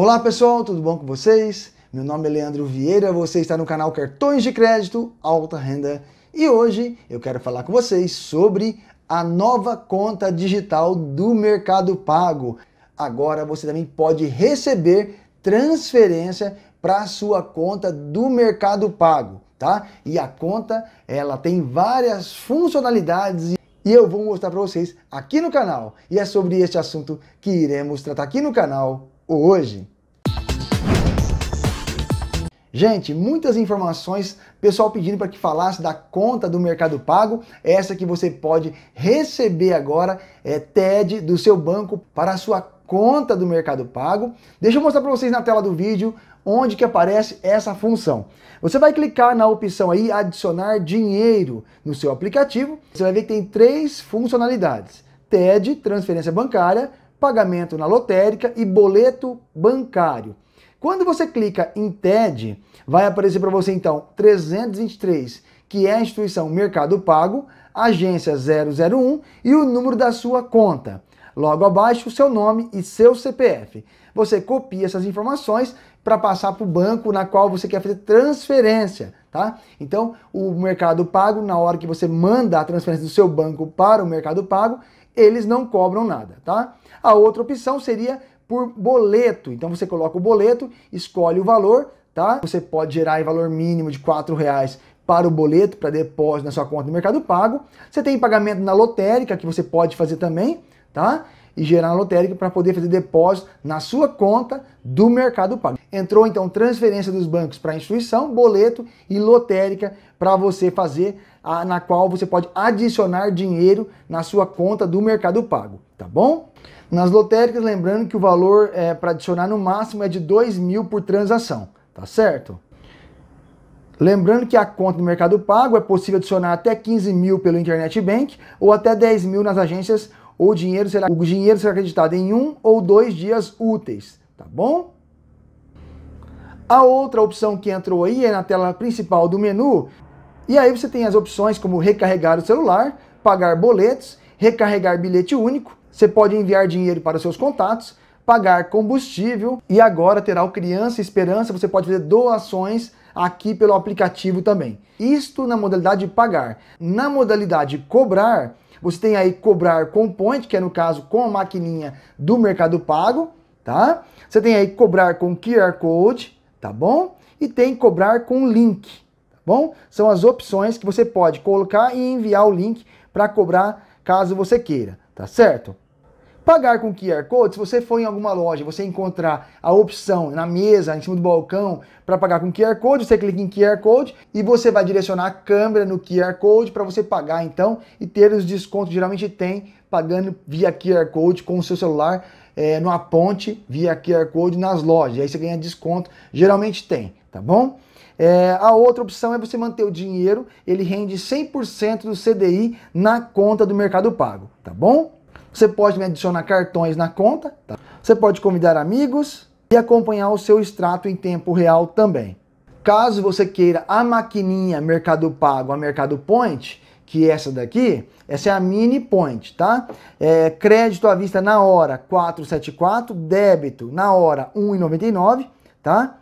Olá pessoal, tudo bom com vocês? Meu nome é Leandro Vieira, você está no canal Cartões de Crédito Alta Renda e hoje eu quero falar com vocês sobre a nova conta digital do Mercado Pago. Agora você também pode receber transferência para a sua conta do Mercado Pago, tá? E a conta, ela tem várias funcionalidades e eu vou mostrar para vocês aqui no canal. E é sobre este assunto que iremos tratar aqui no canal hoje. Gente, muitas informações, pessoal pedindo para que falasse da conta do Mercado Pago, essa que você pode receber agora, é TED do seu banco para a sua conta do Mercado Pago. Deixa eu mostrar para vocês na tela do vídeo onde que aparece essa função. Você vai clicar na opção aí adicionar dinheiro no seu aplicativo. Você vai ver que tem três funcionalidades: TED, transferência bancária, pagamento na lotérica e boleto bancário. Quando você clica em TED, vai aparecer para você então 323, que é a instituição Mercado Pago, agência 001 e o número da sua conta. Logo abaixo, o seu nome e seu CPF. Você copia essas informações para passar para o banco na qual você quer fazer transferência, tá? Então, o Mercado Pago, na hora que você manda a transferência do seu banco para o Mercado Pago, eles não cobram nada, tá? A outra opção seria por boleto. Então você coloca o boleto, escolhe o valor, tá? Você pode gerar em valor mínimo de R$ reais para o boleto, para depósito na sua conta do Mercado Pago. Você tem pagamento na lotérica, que você pode fazer também, tá? E gerar na lotérica para poder fazer depósito na sua conta do Mercado Pago. Entrou então transferência dos bancos para a instituição, boleto e lotérica para você fazer, a, na qual você pode adicionar dinheiro na sua conta do Mercado Pago, tá bom? Nas lotéricas, lembrando que o valor é, para adicionar no máximo é de 2 mil por transação, tá certo? Lembrando que a conta do Mercado Pago é possível adicionar até 15 mil pelo Internet Bank ou até 10 mil nas agências ou dinheiro será, o dinheiro será acreditado em um ou dois dias úteis, tá bom? A outra opção que entrou aí é na tela principal do menu e aí você tem as opções como recarregar o celular, pagar boletos, recarregar bilhete único, você pode enviar dinheiro para seus contatos, pagar combustível e agora terá o Criança Esperança, você pode fazer doações aqui pelo aplicativo também. Isto na modalidade de pagar. Na modalidade cobrar, você tem aí cobrar com point, que é no caso com a maquininha do Mercado Pago, tá? Você tem aí cobrar com QR Code, tá bom? E tem cobrar com link, tá bom? São as opções que você pode colocar e enviar o link para cobrar caso você queira, tá certo? Pagar com QR Code, se você for em alguma loja, você encontrar a opção na mesa, em cima do balcão, para pagar com QR Code, você clica em QR Code e você vai direcionar a câmera no QR Code para você pagar então e ter os descontos. Geralmente tem pagando via QR Code com o seu celular é, numa ponte via QR Code nas lojas. Aí você ganha desconto. Geralmente tem, tá bom? É, a outra opção é você manter o dinheiro, ele rende 100% do CDI na conta do Mercado Pago, tá bom? Você pode me adicionar cartões na conta, tá? você pode convidar amigos e acompanhar o seu extrato em tempo real também. Caso você queira a maquininha Mercado Pago, a Mercado Point, que é essa daqui, essa é a Mini Point, tá? É, crédito à vista na hora 474, débito na hora 1,99, tá?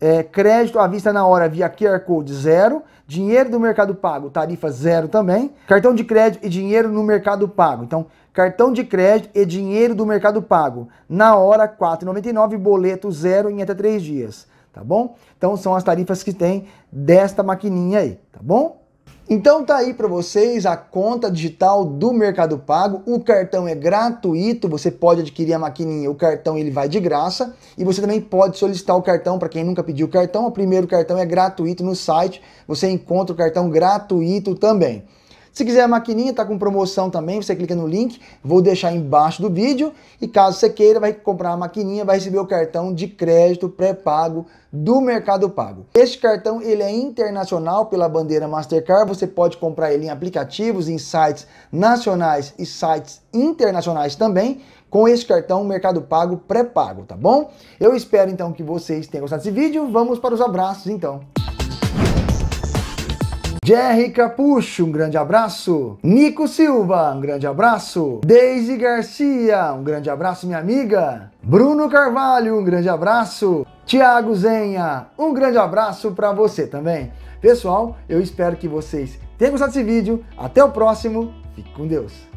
É, crédito à vista na hora via QR Code zero, dinheiro do Mercado Pago, tarifa zero também, cartão de crédito e dinheiro no Mercado Pago. Então, cartão de crédito e dinheiro do Mercado Pago. Na hora, R$ 4,99, boleto zero em até três dias, tá bom? Então são as tarifas que tem desta maquininha aí, tá bom? Então tá aí para vocês a conta digital do Mercado Pago. O cartão é gratuito, você pode adquirir a maquininha, o cartão ele vai de graça e você também pode solicitar o cartão para quem nunca pediu o cartão. O primeiro cartão é gratuito no site, você encontra o cartão gratuito também. Se quiser a maquininha, está com promoção também, você clica no link, vou deixar embaixo do vídeo. E caso você queira, vai comprar a maquininha, vai receber o cartão de crédito pré-pago do Mercado Pago. Este cartão ele é internacional pela bandeira Mastercard, você pode comprar ele em aplicativos, em sites nacionais e sites internacionais também, com este cartão Mercado Pago pré-pago, tá bom? Eu espero então que vocês tenham gostado desse vídeo, vamos para os abraços então. Jerry Capucho, um grande abraço. Nico Silva, um grande abraço. Deise Garcia, um grande abraço, minha amiga. Bruno Carvalho, um grande abraço. Tiago Zenha, um grande abraço para você também. Pessoal, eu espero que vocês tenham gostado desse vídeo. Até o próximo. Fique com Deus.